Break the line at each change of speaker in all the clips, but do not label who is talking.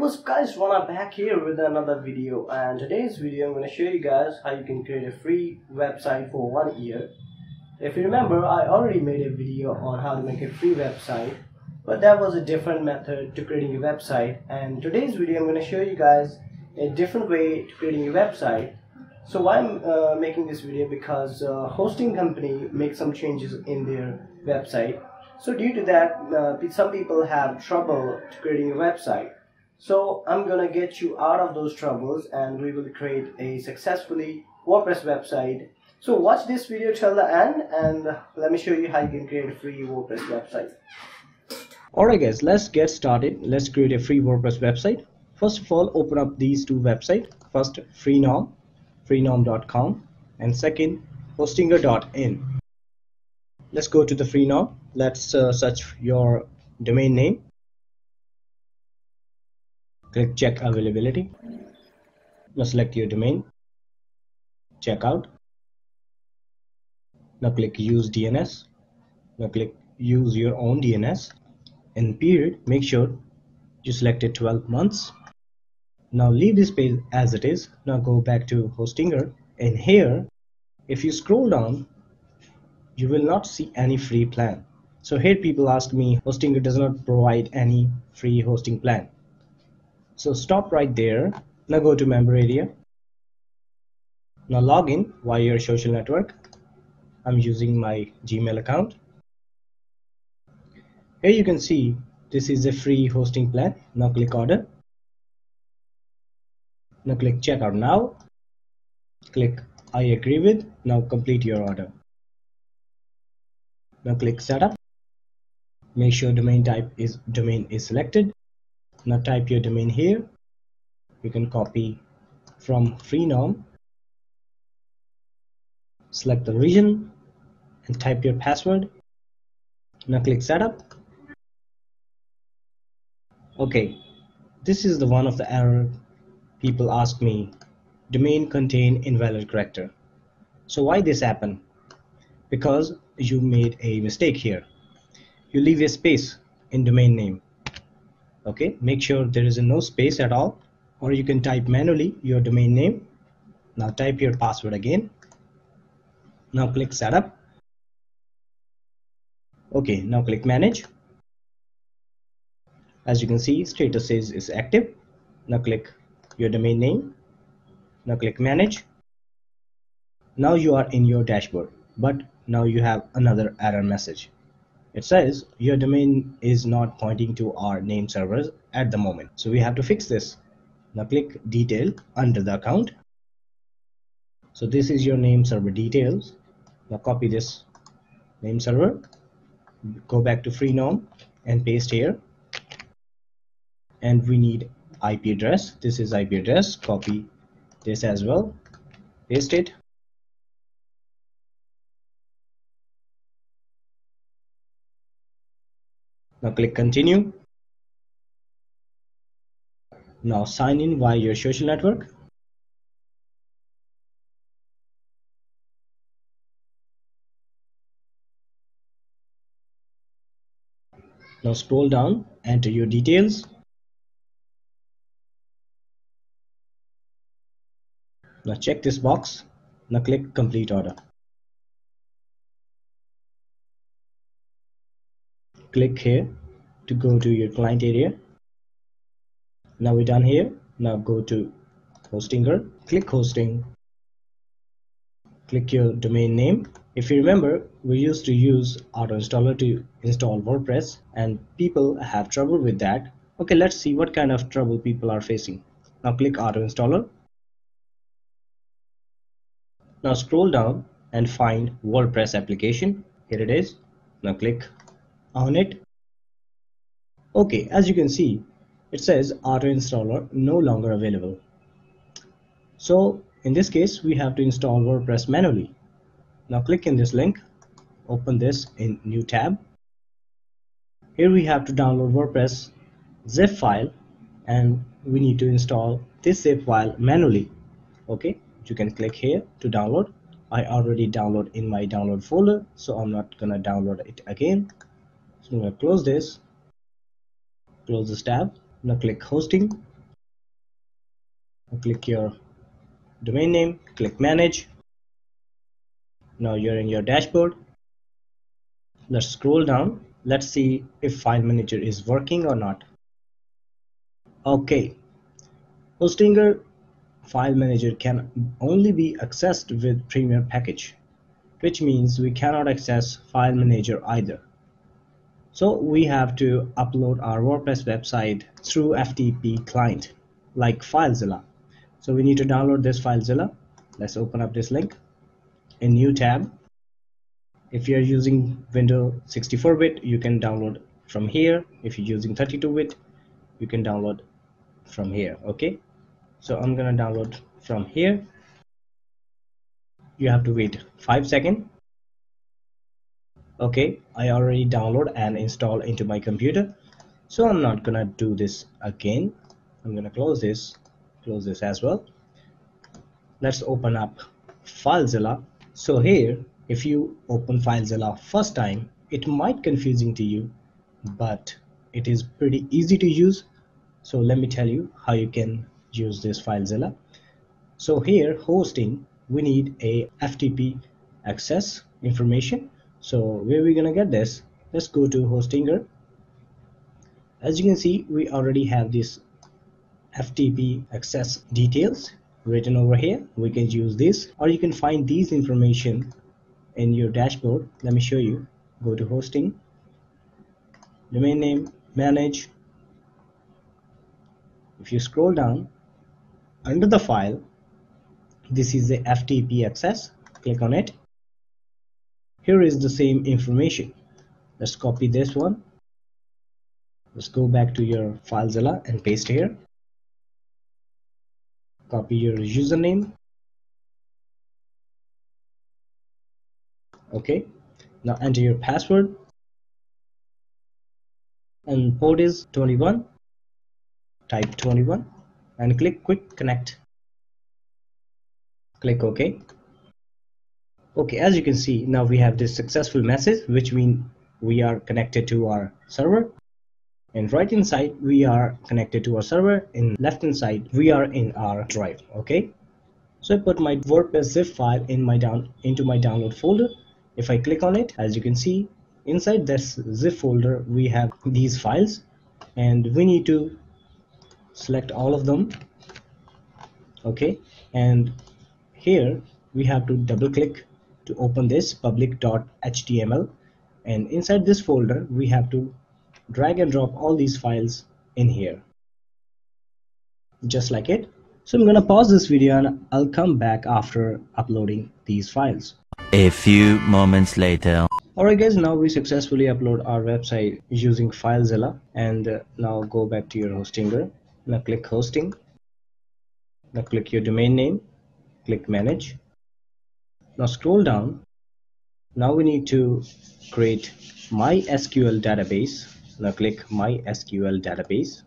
what's guys? Rana back here with another video and today's video I'm going to show you guys how you can create a free website for one year. If you remember I already made a video on how to make a free website but that was a different method to creating a website and today's video I'm going to show you guys a different way to creating a website. So why I'm uh, making this video? Because uh, hosting company makes some changes in their website. So due to that uh, some people have trouble creating a website so I'm gonna get you out of those troubles and we will create a successfully WordPress website. So watch this video till the end and let me show you how you can create a free WordPress website.
Alright guys, let's get started. Let's create a free WordPress website. First of all, open up these two websites. First, Freenom, freenom.com and second, hostinger.in. Let's go to the Freenom. Let's uh, search your domain name click check availability. Now select your domain. Checkout now click use DNS now click use your own DNS in period make sure you selected 12 months. Now leave this page as it is. Now go back to hostinger. And here if you scroll down you will not see any free plan. So here people ask me hostinger does not provide any free hosting plan so stop right there. Now go to member area. Now log in via your social network. I'm using my Gmail account. Here you can see this is a free hosting plan. Now click order. Now click checkout now. Click I agree with. Now complete your order. Now click setup. Make sure domain type is domain is selected now type your domain here. You can copy from freenom. Select the region and type your password. Now click setup. Okay this is the one of the error people ask me. Domain contain invalid character. So why this happen? Because you made a mistake here. You leave a space in domain name okay make sure there is no space at all or you can type manually your domain name. Now type your password again. Now click setup. Okay now click manage. As you can see status is, is active. Now click your domain name. Now click manage. Now you are in your dashboard but now you have another error message it says your domain is not pointing to our name servers at the moment. So we have to fix this. Now click detail under the account. So this is your name server details. Now copy this name server. Go back to freenom and paste here. And we need IP address. This is IP address. Copy this as well. Paste it Now click continue. Now sign in via your social network. Now scroll down, enter your details. Now check this box. Now click complete order. Click here to go to your client area. Now we're done here. Now go to hostinger click hosting. Click your domain name. If you remember we used to use auto installer to install WordPress and people have trouble with that. Okay let's see what kind of trouble people are facing. Now click auto installer now scroll down and find WordPress application. Here it is. Now click on it. Okay as you can see it says auto installer no longer available. So in this case we have to install WordPress manually. Now click in this link open this in new tab. Here we have to download WordPress zip file and we need to install this zip file manually. Okay you can click here to download. I already download in my download folder so I'm not gonna download it again so I'm going to close this. Close this tab. Now click hosting. Now click your domain name. Click manage. Now you're in your dashboard. Let's scroll down. Let's see if file manager is working or not. Okay. Hostinger file manager can only be accessed with premier package which means we cannot access file manager either so we have to upload our WordPress website through FTP client like FileZilla. So we need to download this FileZilla. Let's open up this link. In new tab. If you're using Windows 64-bit you can download from here. If you're using 32-bit you can download from here okay? So I'm gonna download from here. You have to wait 5 seconds okay I already download and install into my computer. So I'm not gonna do this again. I'm gonna close this close this as well. Let's open up FileZilla. So here if you open FileZilla first time it might confusing to you but it is pretty easy to use. So let me tell you how you can use this FileZilla. So here hosting we need a FTP access information so where we gonna get this? Let's go to hostinger. As you can see we already have this FTP access details written over here. We can use this or you can find these information in your dashboard. Let me show you. Go to hosting domain name manage. If you scroll down under the file this is the FTP access. Click on it here is the same information. Let's copy this one. Let's go back to your FileZilla and paste here. Copy your username. Okay. Now enter your password. And port is 21 type 21 and click quick connect. Click ok okay as you can see now we have this successful message which means we are connected to our server. And right inside we are connected to our server. And left hand side we are in our drive okay? So I put my WordPress zip file in my down into my download folder. If I click on it as you can see inside this zip folder we have these files. And we need to select all of them okay? And here we have to double click to open this public.html and inside this folder we have to drag and drop all these files in here just like it so I'm gonna pause this video and I'll come back after uploading these files
a few moments later.
Alright guys, now we successfully upload our website using FileZilla and uh, now go back to your hostinger. Now click hosting. Now click your domain name. Click manage. Now scroll down. Now we need to create MySQL database. Now click MySQL database.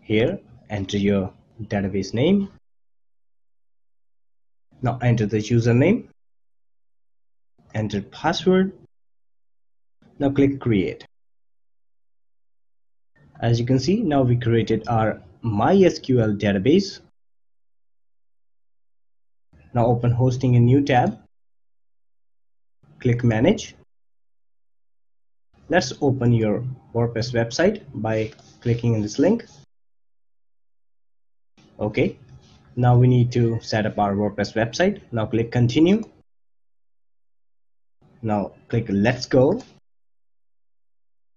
Here enter your database name now enter the username, enter password. Now click create. As you can see, now we created our MySQL database. Now open hosting a new tab. Click manage. Let's open your WordPress website by clicking on this link. Okay, now we need to set up our WordPress website. Now click continue. Now click let's go.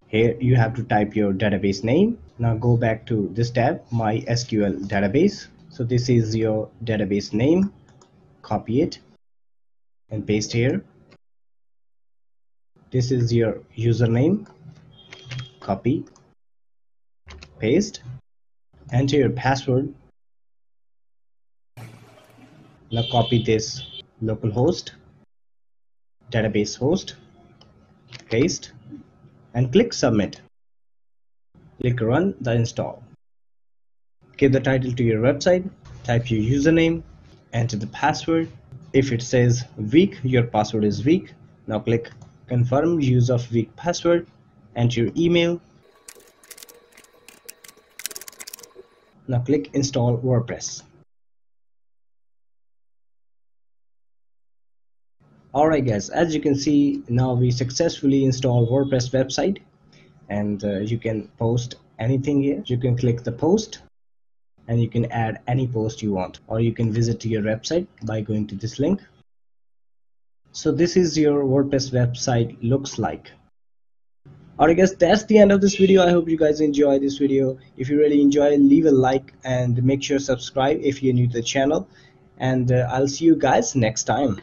Here you have to type your database name. Now go back to this tab, MySQL database. So this is your database name. Copy it and paste here. This is your username. Copy, paste, enter your password now copy this localhost database host paste and click submit click run the install give the title to your website type your username enter the password. If it says weak your password is weak. Now click confirm use of weak password. Enter your email. Now click install WordPress. Alright guys as you can see now we successfully installed WordPress website. And uh, you can post anything here. You can click the post and you can add any post you want or you can visit your website by going to this link. So this is your WordPress website looks like. Alright guys that's the end of this video. I hope you guys enjoy this video. If you really enjoy leave a like and make sure subscribe if you're new to the channel. And uh, I'll see you guys next time